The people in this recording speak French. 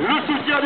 Le soutien